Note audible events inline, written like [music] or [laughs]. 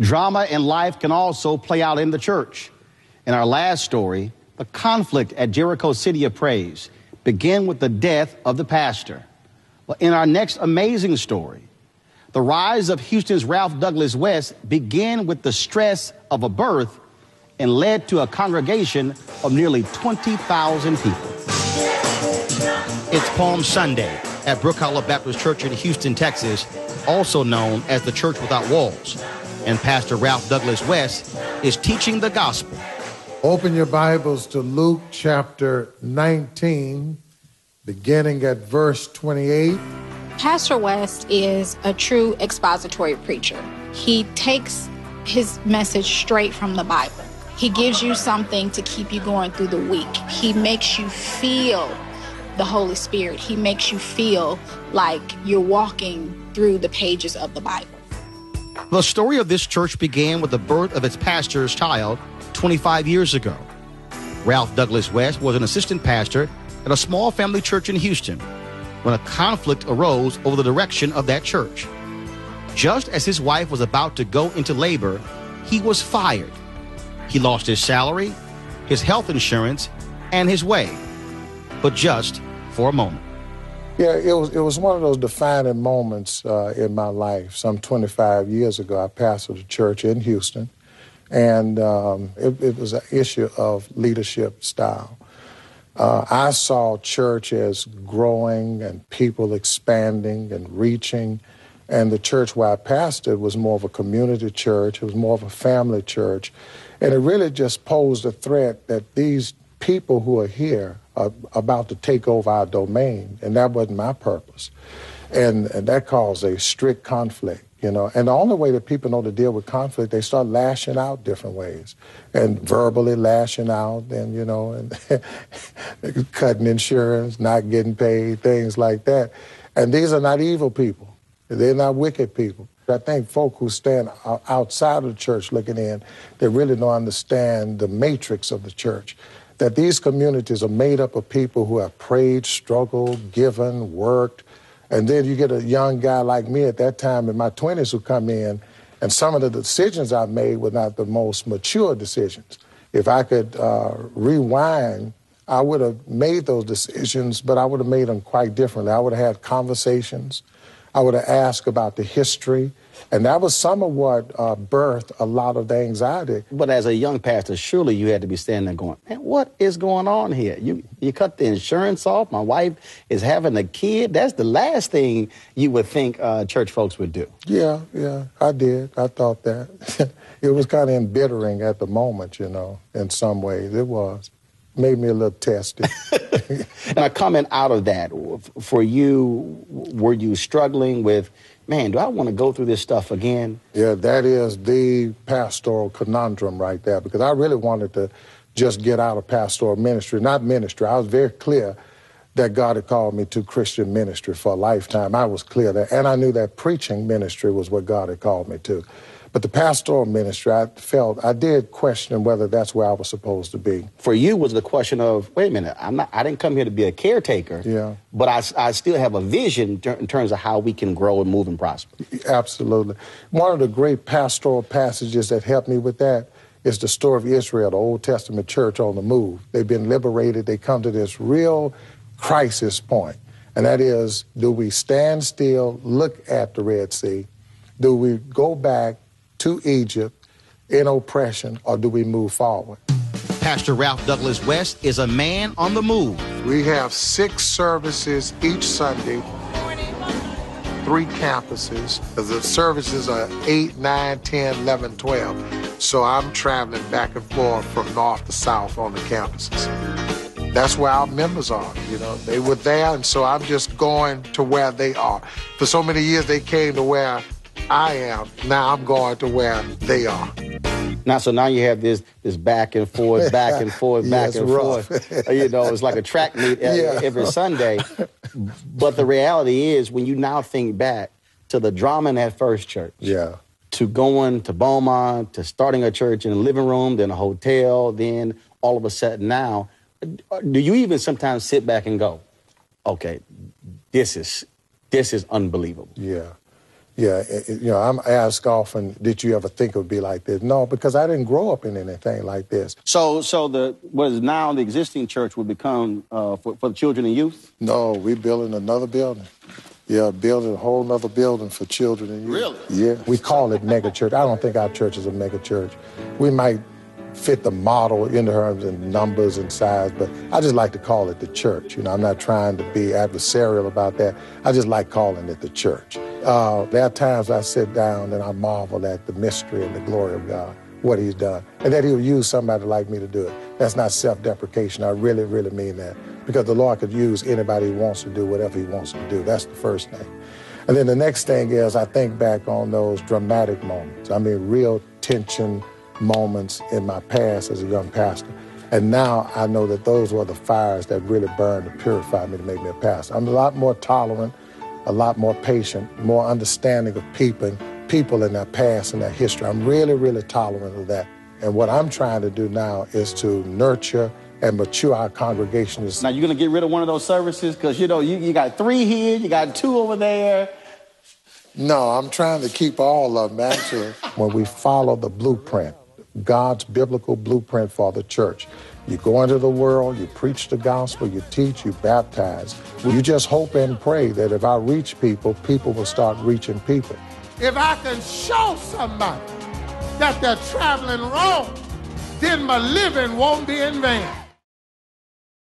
Drama in life can also play out in the church. In our last story, the conflict at Jericho City of Praise began with the death of the pastor. Well, in our next amazing story, the rise of Houston's Ralph Douglas West began with the stress of a birth and led to a congregation of nearly 20,000 people. It's Palm Sunday at Brookhollow Baptist Church in Houston, Texas, also known as the Church Without Walls. And Pastor Ralph Douglas West is teaching the gospel. Open your Bibles to Luke chapter 19, beginning at verse 28. Pastor West is a true expository preacher. He takes his message straight from the Bible. He gives you something to keep you going through the week. He makes you feel the Holy Spirit. He makes you feel like you're walking through the pages of the Bible. The story of this church began with the birth of its pastor's child 25 years ago. Ralph Douglas West was an assistant pastor at a small family church in Houston when a conflict arose over the direction of that church. Just as his wife was about to go into labor, he was fired. He lost his salary, his health insurance, and his way, but just for a moment. Yeah, it was it was one of those defining moments uh, in my life. Some 25 years ago, I pastored a church in Houston, and um, it, it, was an issue of leadership style. Uh, I saw church as growing and people expanding and reaching, and the church where I pastored was more of a community church. It was more of a family church, and it really just posed a threat that these people who are here are about to take over our domain, and that wasn't my purpose. And, and that caused a strict conflict, you know. And the only way that people know to deal with conflict, they start lashing out different ways, and verbally lashing out, and you know, and [laughs] cutting insurance, not getting paid, things like that. And these are not evil people; they're not wicked people. I think folk who stand outside of the church looking in, they really don't understand the matrix of the church that these communities are made up of people who have prayed, struggled, given, worked. And then you get a young guy like me at that time in my 20s who come in, and some of the decisions I made were not the most mature decisions. If I could uh, rewind, I would have made those decisions, but I would have made them quite differently. I would have had conversations. I would have asked about the history. And that was some of what uh, birthed a lot of the anxiety. But as a young pastor, surely you had to be standing there going, man, what is going on here? You, you cut the insurance off. My wife is having a kid. That's the last thing you would think uh, church folks would do. Yeah, yeah, I did. I thought that. [laughs] it was kind of embittering at the moment, you know, in some ways. It was. Made me a little testy. [laughs] now, coming out of that, for you, were you struggling with man, do I want to go through this stuff again? Yeah, that is the pastoral conundrum right there because I really wanted to just get out of pastoral ministry, not ministry. I was very clear that God had called me to Christian ministry for a lifetime. I was clear that, and I knew that preaching ministry was what God had called me to. But the pastoral ministry, I felt I did question whether that's where I was supposed to be. For you, was the question of, wait a minute, I'm not, I didn't come here to be a caretaker. Yeah. But I, I still have a vision in terms of how we can grow and move and prosper. Absolutely. One of the great pastoral passages that helped me with that is the story of Israel, the Old Testament church on the move. They've been liberated. They come to this real crisis point, and that is, do we stand still, look at the Red Sea? Do we go back to Egypt in oppression, or do we move forward? Pastor Ralph Douglas West is a man on the move. We have six services each Sunday, three campuses. The services are 8, 9, 10, 11, 12. So I'm traveling back and forth from north to south on the campuses. That's where our members are. You know, they were there, and so I'm just going to where they are. For so many years, they came to where I am. Now I'm going to where they are. Now, so now you have this this back and forth, back and forth, [laughs] back and rough. forth. Uh, you know, it's like a track meet yeah. every Sunday. But the reality is, when you now think back to the drama in that first church, yeah, to going to Beaumont, to starting a church in a living room, then a hotel, then all of a sudden now, uh, do you even sometimes sit back and go, okay, this is this is unbelievable? Yeah. Yeah, it, you know, I'm asked often, did you ever think it would be like this? No, because I didn't grow up in anything like this. So, so the what is now the existing church will become uh, for, for the children and youth? No, we're building another building. Yeah, building a whole other building for children and youth. Really? Yeah, we call it mega church. I don't think our church is a mega church. We might fit the model in terms of numbers and size, but I just like to call it the church. You know, I'm not trying to be adversarial about that. I just like calling it the church. Uh, there are times I sit down and I marvel at the mystery and the glory of God, what He's done, and that He'll use somebody like me to do it. That's not self-deprecation. I really, really mean that because the Lord could use anybody who wants to do whatever He wants to do. That's the first thing. And then the next thing is I think back on those dramatic moments. I mean, real tension moments in my past as a young pastor. And now I know that those were the fires that really burned to purify me to make me a pastor. I'm a lot more tolerant, a lot more patient, more understanding of people, people in their past and their history. I'm really, really tolerant of that. And what I'm trying to do now is to nurture and mature our congregations. Now you're gonna get rid of one of those services because you know you, you got three here, you got two over there. No, I'm trying to keep all of them actually. when we follow the blueprint, God's biblical blueprint for the church. You go into the world, you preach the gospel, you teach, you baptize. You just hope and pray that if I reach people, people will start reaching people. If I can show somebody that they're traveling wrong, then my living won't be in vain.